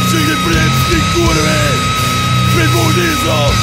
Obsygny plebskich kurwy Wydłużnij znów,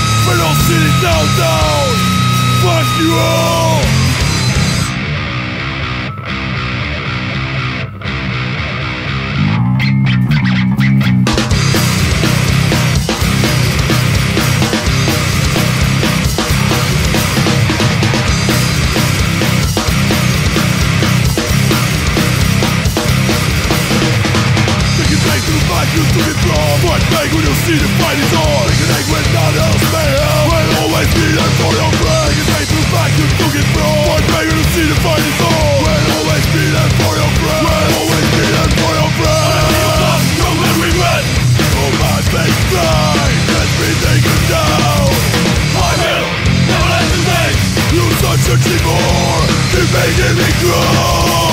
back to the you took Fight back when you see the fight is on. Back when none else may help Will always be there for your friend Thinking back to fight you took it from Fight back when you see the fight is on. Will always be there for your friend Will always be there for your friend No man regret. Oh my fake flight Let me take it down. I will never let you take You such a cheap whore. Keep making me grow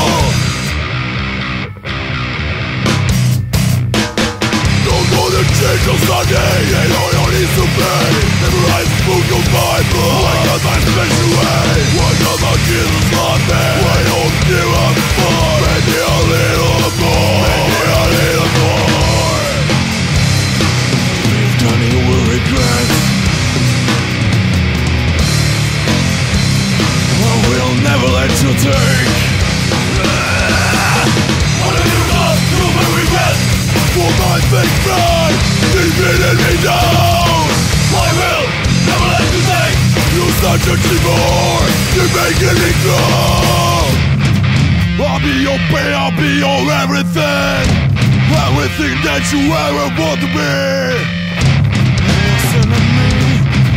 pride Defeated me down such a cheap whore You're making me grow I'll be your pain, I'll be your everything. Everything that you ever want to be. Listen to me,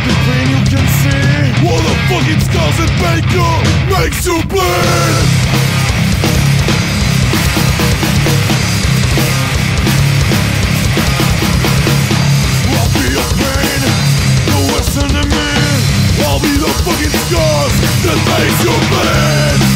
the pain you can see All the fucking scars and make you, makes you bleed fucking scars that makes you bleed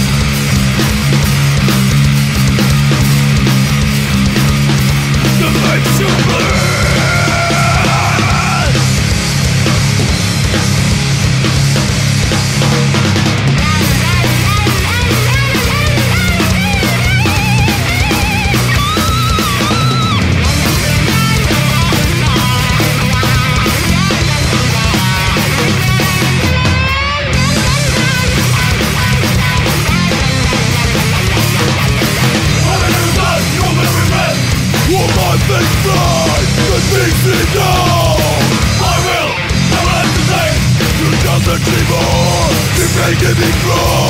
You're making me grow